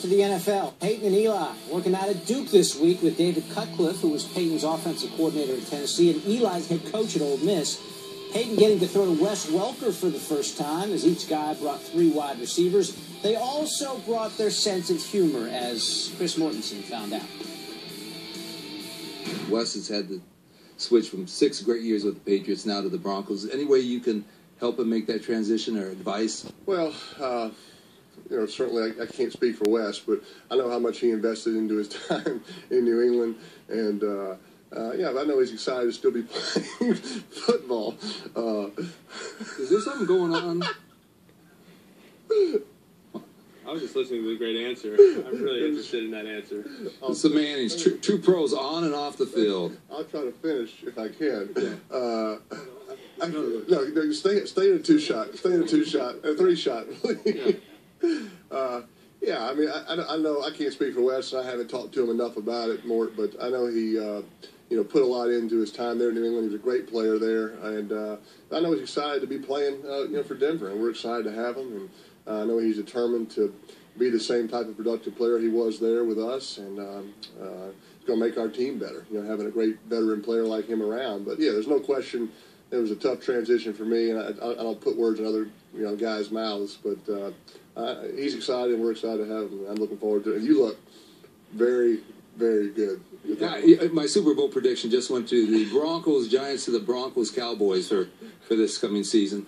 To the NFL, Peyton and Eli working out at Duke this week with David Cutcliffe, who was Peyton's offensive coordinator at Tennessee, and Eli's head coach at Ole Miss. Peyton getting to throw to Wes Welker for the first time, as each guy brought three wide receivers. They also brought their sense of humor, as Chris Mortensen found out. Wes has had to switch from six great years with the Patriots now to the Broncos. Any way you can help him make that transition or advice? Well, uh, you know, certainly I, I, can't speak for Wes, but I know how much he invested into his time in New England, and uh, uh, yeah, I know he's excited to still be playing football. Uh, Is there something going on? I was just listening to the great answer. I'm really interested in that answer. It's the Mannings, true, true pros on and off the field. I'll try to finish if I can. Uh, I, no, no, stay, stay in a two shot. Stay in a two shot, a three shot. Uh, yeah, I mean, I, I, know I can't speak for Wes. I haven't talked to him enough about it, Mort, but I know he, uh, you know, put a lot into his time there in New England. He was a great player there, and uh, I know he's excited to be playing, uh, you know, for Denver, and we're excited to have him. And uh, I know he's determined to be the same type of productive player he was there with us, and um, uh, it's going to make our team better. You know, having a great veteran player like him around. But yeah, there's no question it was a tough transition for me, and I, I, don't put words in other you know guys' mouths, but uh, uh, he's excited, we're excited to have him. I'm looking forward to it. And you look very, very good. My Super Bowl prediction just went to the Broncos Giants to the Broncos Cowboys for for this coming season.